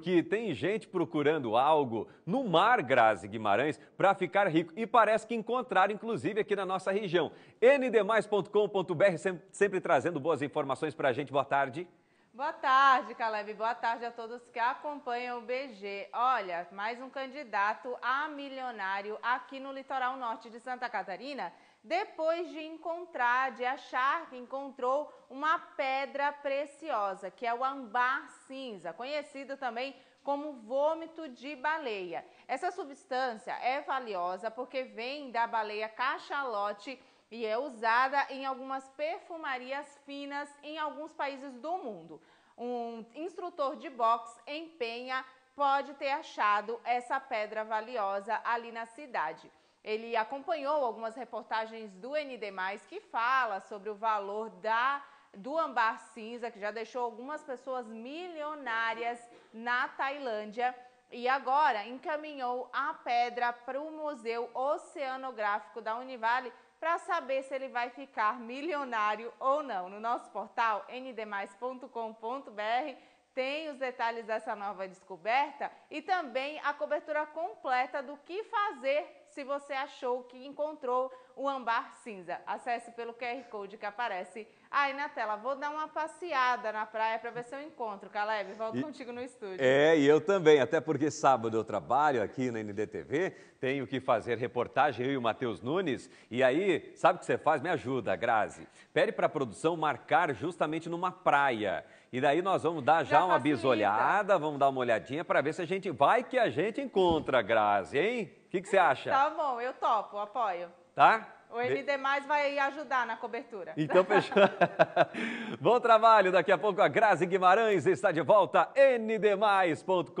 que tem gente procurando algo no mar, Grazi Guimarães, para ficar rico. E parece que encontraram, inclusive, aqui na nossa região. ndmais.com.br, sempre, sempre trazendo boas informações para a gente. Boa tarde. Boa tarde, Caleb. Boa tarde a todos que acompanham o BG. Olha, mais um candidato a milionário aqui no litoral norte de Santa Catarina, depois de encontrar, de achar que encontrou uma pedra preciosa, que é o ambar cinza, conhecido também como vômito de baleia. Essa substância é valiosa porque vem da baleia cachalote e é usada em algumas perfumarias finas em alguns países do mundo. Um instrutor de boxe em Penha pode ter achado essa pedra valiosa ali na cidade. Ele acompanhou algumas reportagens do ND+, que fala sobre o valor da do ambar cinza, que já deixou algumas pessoas milionárias na Tailândia e agora encaminhou a pedra para o Museu Oceanográfico da Univale para saber se ele vai ficar milionário ou não. No nosso portal ndmais.com.br tem os detalhes dessa nova descoberta e também a cobertura completa do que fazer se você achou que encontrou o ambar cinza. Acesse pelo QR Code que aparece aí na tela. Vou dar uma passeada na praia para ver se eu encontro. Caleb, volto e, contigo no estúdio. É, e eu também, até porque sábado eu trabalho aqui na NDTV, tenho que fazer reportagem, eu e o Matheus Nunes, e aí, sabe o que você faz? Me ajuda, Grazi. Pede para a produção marcar justamente numa praia. E daí nós vamos dar já, já uma bisolhada, vamos dar uma olhadinha para ver se a gente vai que a gente encontra, Grazi, hein? O que, que você acha? Tá bom, eu topo, apoio. Tá? O ND Mais vai ajudar na cobertura. Então, fechou. Bom trabalho. Daqui a pouco a Grazi Guimarães está de volta. ndmais.com.br